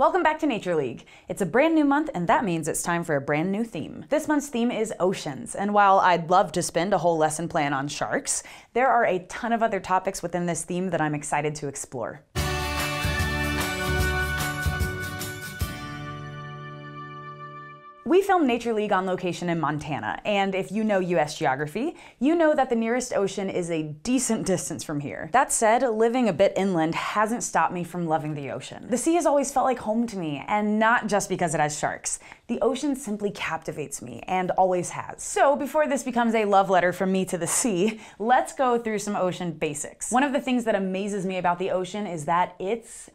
Welcome back to Nature League. It's a brand new month, and that means it's time for a brand new theme. This month's theme is oceans, and while I'd love to spend a whole lesson plan on sharks, there are a ton of other topics within this theme that I'm excited to explore. We filmed Nature League on location in Montana, and if you know US geography, you know that the nearest ocean is a decent distance from here. That said, living a bit inland hasn't stopped me from loving the ocean. The sea has always felt like home to me, and not just because it has sharks. The ocean simply captivates me, and always has. So before this becomes a love letter from me to the sea, let's go through some ocean basics. One of the things that amazes me about the ocean is that it's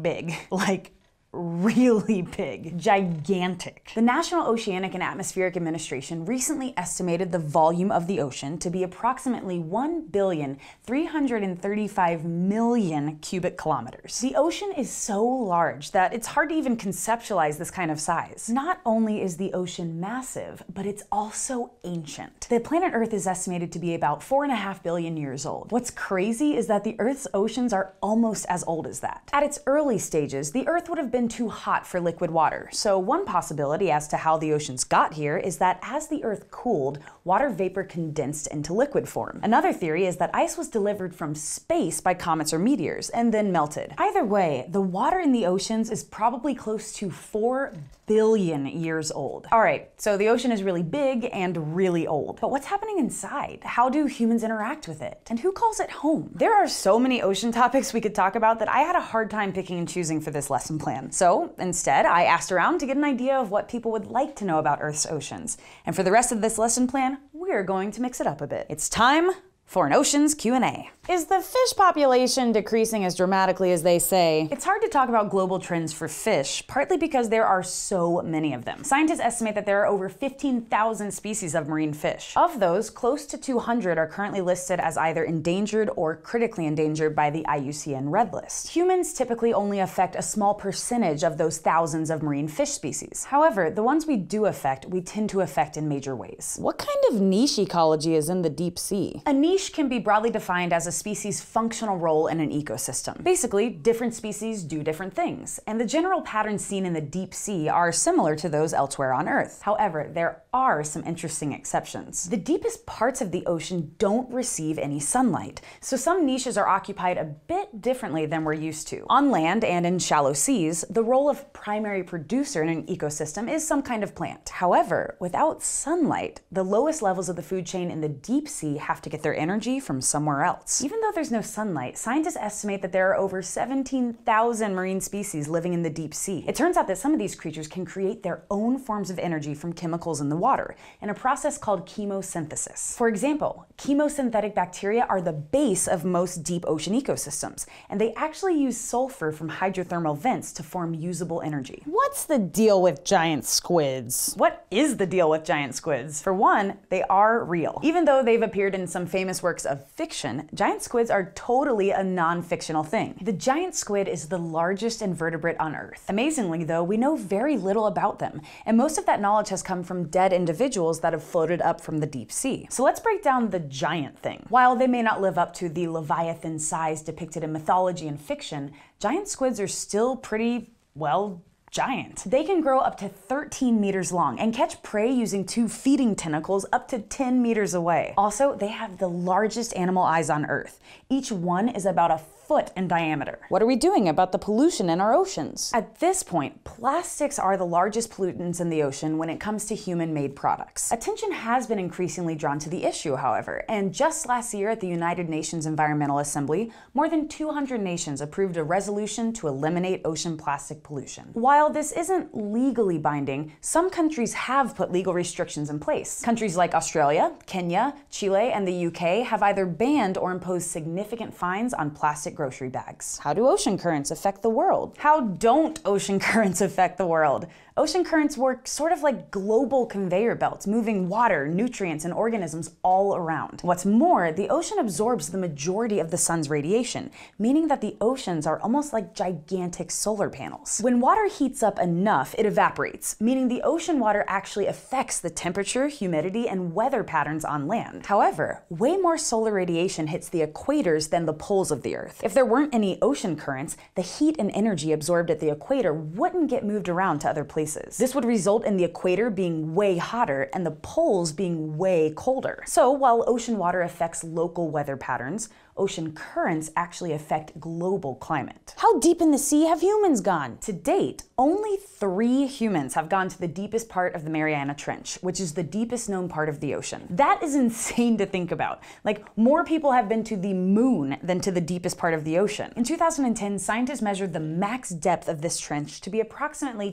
big. Like, really big, gigantic. The National Oceanic and Atmospheric Administration recently estimated the volume of the ocean to be approximately 1 billion 335 million cubic kilometers. The ocean is so large that it's hard to even conceptualize this kind of size. Not only is the ocean massive, but it's also ancient. The planet Earth is estimated to be about 4.5 billion years old. What's crazy is that the Earth's oceans are almost as old as that. At its early stages, the Earth would have been been too hot for liquid water. So one possibility as to how the oceans got here is that as the Earth cooled, water vapor condensed into liquid form. Another theory is that ice was delivered from space by comets or meteors and then melted. Either way, the water in the oceans is probably close to 4 billion years old. All right, so the ocean is really big and really old. But what's happening inside? How do humans interact with it? And who calls it home? There are so many ocean topics we could talk about that I had a hard time picking and choosing for this lesson plan. So instead, I asked around to get an idea of what people would like to know about Earth's oceans. And for the rest of this lesson plan, we're going to mix it up a bit. It's time for an Oceans Q&A. Is the fish population decreasing as dramatically as they say? It's hard to talk about global trends for fish, partly because there are so many of them. Scientists estimate that there are over 15,000 species of marine fish. Of those, close to 200 are currently listed as either endangered or critically endangered by the IUCN Red List. Humans typically only affect a small percentage of those thousands of marine fish species. However, the ones we do affect, we tend to affect in major ways. What kind of niche ecology is in the deep sea? A niche niche can be broadly defined as a species' functional role in an ecosystem. Basically, different species do different things, and the general patterns seen in the deep sea are similar to those elsewhere on Earth. However, there are some interesting exceptions. The deepest parts of the ocean don't receive any sunlight, so some niches are occupied a bit differently than we're used to. On land and in shallow seas, the role of primary producer in an ecosystem is some kind of plant. However, without sunlight, the lowest levels of the food chain in the deep sea have to get their energy energy from somewhere else. Even though there's no sunlight, scientists estimate that there are over 17,000 marine species living in the deep sea. It turns out that some of these creatures can create their own forms of energy from chemicals in the water in a process called chemosynthesis. For example, chemosynthetic bacteria are the base of most deep ocean ecosystems, and they actually use sulfur from hydrothermal vents to form usable energy. What's the deal with giant squids? What is the deal with giant squids? For one, they are real. Even though they've appeared in some famous works of fiction, giant squids are totally a non-fictional thing. The giant squid is the largest invertebrate on Earth. Amazingly though, we know very little about them, and most of that knowledge has come from dead individuals that have floated up from the deep sea. So let's break down the giant thing. While they may not live up to the Leviathan size depicted in mythology and fiction, giant squids are still pretty, well, giant. They can grow up to 13 meters long and catch prey using two feeding tentacles up to 10 meters away. Also, they have the largest animal eyes on Earth. Each one is about a foot in diameter. What are we doing about the pollution in our oceans? At this point, plastics are the largest pollutants in the ocean when it comes to human-made products. Attention has been increasingly drawn to the issue, however, and just last year at the United Nations Environmental Assembly, more than 200 nations approved a resolution to eliminate ocean plastic pollution. While this isn't legally binding, some countries have put legal restrictions in place. Countries like Australia, Kenya, Chile, and the UK have either banned or imposed significant fines on plastic grocery bags. How do ocean currents affect the world? How don't ocean currents affect the world? Ocean currents work sort of like global conveyor belts, moving water, nutrients, and organisms all around. What's more, the ocean absorbs the majority of the sun's radiation, meaning that the oceans are almost like gigantic solar panels. When water heats up enough, it evaporates, meaning the ocean water actually affects the temperature, humidity, and weather patterns on land. However, way more solar radiation hits the equators than the poles of the Earth. If there weren't any ocean currents, the heat and energy absorbed at the equator wouldn't get moved around to other places. This would result in the equator being way hotter and the poles being way colder. So while ocean water affects local weather patterns, ocean currents actually affect global climate. How deep in the sea have humans gone? To date, only three humans have gone to the deepest part of the Mariana Trench, which is the deepest known part of the ocean. That is insane to think about. Like, more people have been to the moon than to the deepest part of the ocean. In 2010, scientists measured the max depth of this trench to be approximately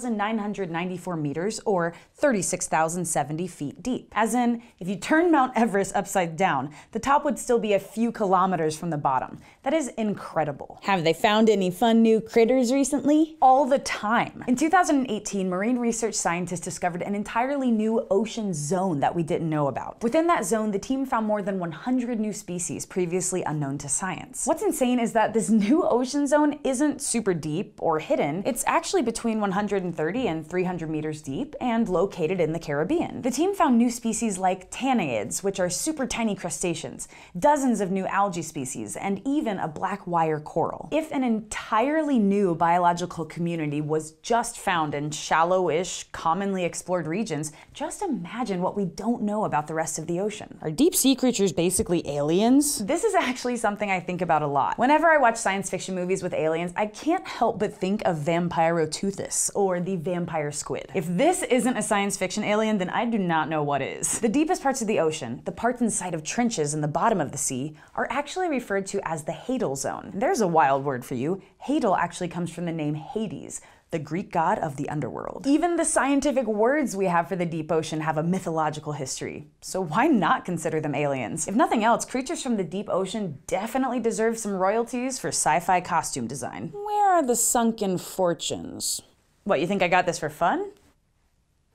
10,994 meters or 36,070 feet deep. As in, if you turn Mount Everest upside down, the top would still be a few kilometers from the bottom. That is incredible. Have they found any fun new critters recently? All the time. In 2018, marine research scientists discovered an entirely new ocean zone that we didn't know about. Within that zone, the team found more than 100 new species previously unknown to science. What's insane is that this new ocean zone isn't super deep or hidden. It's actually between 130 and 300 meters deep and located in the Caribbean. The team found new species like tanaids, which are super tiny crustaceans, dozens of new algae species, and even a black wire coral. If an entirely new biological community was just found in shallow-ish, commonly explored regions, just imagine what we don't know about the rest of the ocean. Are deep sea creatures basically aliens? This is actually something I think about a lot. Whenever I watch science fiction movies with aliens, I can't help but think of Vampiroteuthis, or the vampire squid. If this isn't a science fiction alien, then I do not know what is. The deepest parts of the ocean, the parts inside of trenches in the bottom of the sea, are actually referred to as the Hadal Zone. There's a wild word for you. Hadal actually comes from the name Hades, the Greek god of the underworld. Even the scientific words we have for the deep ocean have a mythological history, so why not consider them aliens? If nothing else, creatures from the deep ocean definitely deserve some royalties for sci-fi costume design. Where are the sunken fortunes? What, you think I got this for fun?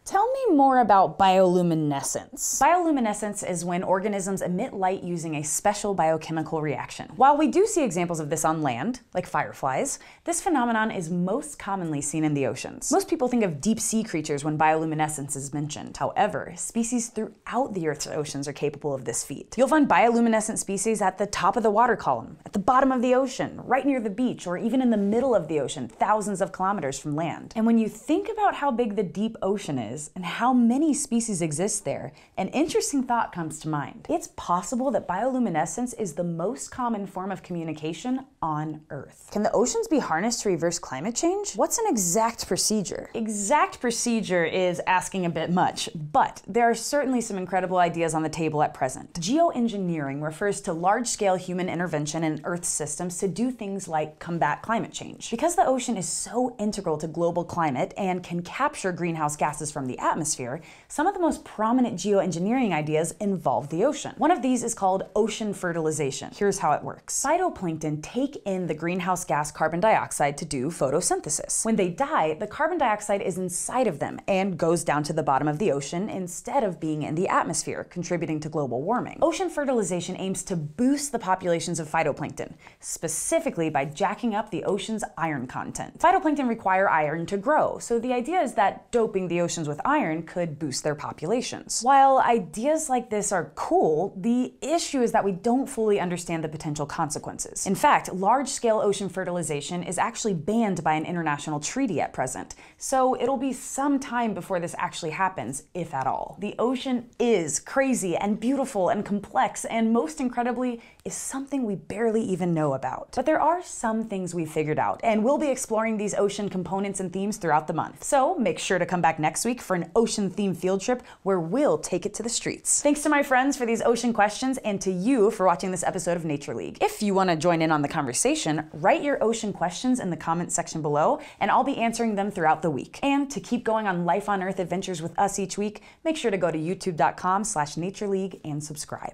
Tell me more about bioluminescence. Bioluminescence is when organisms emit light using a special biochemical reaction. While we do see examples of this on land, like fireflies, this phenomenon is most commonly seen in the oceans. Most people think of deep sea creatures when bioluminescence is mentioned. However, species throughout the Earth's oceans are capable of this feat. You'll find bioluminescent species at the top of the water column, at the bottom of the ocean, right near the beach, or even in the middle of the ocean, thousands of kilometers from land. And when you think about how big the deep ocean is, is and how many species exist there, an interesting thought comes to mind. It's possible that bioluminescence is the most common form of communication on Earth. Can the oceans be harnessed to reverse climate change? What's an exact procedure? Exact procedure is asking a bit much, but there are certainly some incredible ideas on the table at present. Geoengineering refers to large-scale human intervention in Earth's systems to do things like combat climate change. Because the ocean is so integral to global climate and can capture greenhouse gases from the atmosphere, some of the most prominent geoengineering ideas involve the ocean. One of these is called ocean fertilization. Here's how it works. Phytoplankton take in the greenhouse gas carbon dioxide to do photosynthesis. When they die, the carbon dioxide is inside of them and goes down to the bottom of the ocean instead of being in the atmosphere, contributing to global warming. Ocean fertilization aims to boost the populations of phytoplankton, specifically by jacking up the ocean's iron content. Phytoplankton require iron to grow, so the idea is that doping the oceans with with iron could boost their populations. While ideas like this are cool, the issue is that we don't fully understand the potential consequences. In fact, large-scale ocean fertilization is actually banned by an international treaty at present, so it'll be some time before this actually happens, if at all. The ocean is crazy and beautiful and complex, and most incredibly, is something we barely even know about. But there are some things we've figured out, and we'll be exploring these ocean components and themes throughout the month. So make sure to come back next week for an ocean themed field trip where we'll take it to the streets. Thanks to my friends for these ocean questions and to you for watching this episode of Nature League. If you want to join in on the conversation, write your ocean questions in the comments section below, and I'll be answering them throughout the week. And to keep going on Life on Earth adventures with us each week, make sure to go to youtube.com slash natureleague and subscribe.